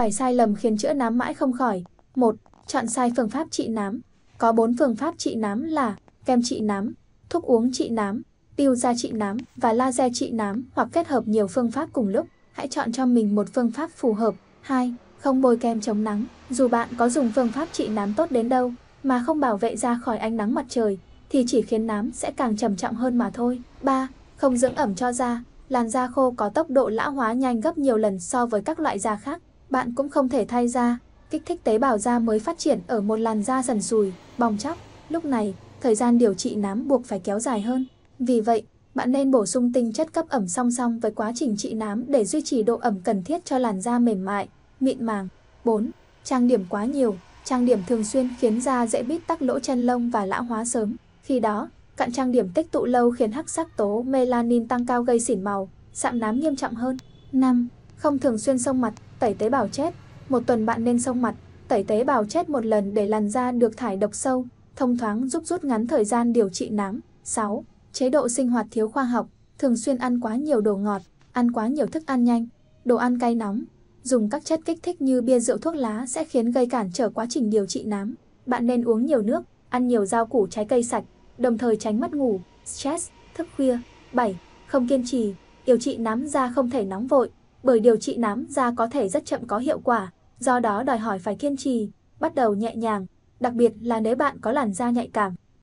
7 sai lầm khiến chữa nám mãi không khỏi. 1. Chọn sai phương pháp trị nám. Có 4 phương pháp trị nám là kem trị nám, thuốc uống trị nám, tiêu da trị nám và laser trị nám hoặc kết hợp nhiều phương pháp cùng lúc. Hãy chọn cho mình một phương pháp phù hợp. 2. Không bôi kem chống nắng. Dù bạn có dùng phương pháp trị nám tốt đến đâu mà không bảo vệ da khỏi ánh nắng mặt trời thì chỉ khiến nám sẽ càng trầm trọng hơn mà thôi. 3. Không dưỡng ẩm cho da. Làn da khô có tốc độ lão hóa nhanh gấp nhiều lần so với các loại da khác. Bạn cũng không thể thay da, kích thích tế bào da mới phát triển ở một làn da dần sùi, bong chóc. Lúc này, thời gian điều trị nám buộc phải kéo dài hơn. Vì vậy, bạn nên bổ sung tinh chất cấp ẩm song song với quá trình trị nám để duy trì độ ẩm cần thiết cho làn da mềm mại, mịn màng. 4. Trang điểm quá nhiều. Trang điểm thường xuyên khiến da dễ bít tắc lỗ chân lông và lão hóa sớm. Khi đó, cặn trang điểm tích tụ lâu khiến hắc sắc tố melanin tăng cao gây xỉn màu, sạm nám nghiêm trọng hơn. 5. Không thường xuyên xông mặt, tẩy tế bào chết. Một tuần bạn nên xông mặt, tẩy tế bào chết một lần để làn da được thải độc sâu, thông thoáng giúp rút ngắn thời gian điều trị nám. 6. Chế độ sinh hoạt thiếu khoa học, thường xuyên ăn quá nhiều đồ ngọt, ăn quá nhiều thức ăn nhanh, đồ ăn cay nóng, dùng các chất kích thích như bia rượu thuốc lá sẽ khiến gây cản trở quá trình điều trị nám. Bạn nên uống nhiều nước, ăn nhiều rau củ trái cây sạch, đồng thời tránh mất ngủ, stress, thức khuya. 7. Không kiên trì, điều trị nám da không thể nóng vội, bởi điều trị nám da có thể rất chậm có hiệu quả, do đó đòi hỏi phải kiên trì, bắt đầu nhẹ nhàng, đặc biệt là nếu bạn có làn da nhạy cảm.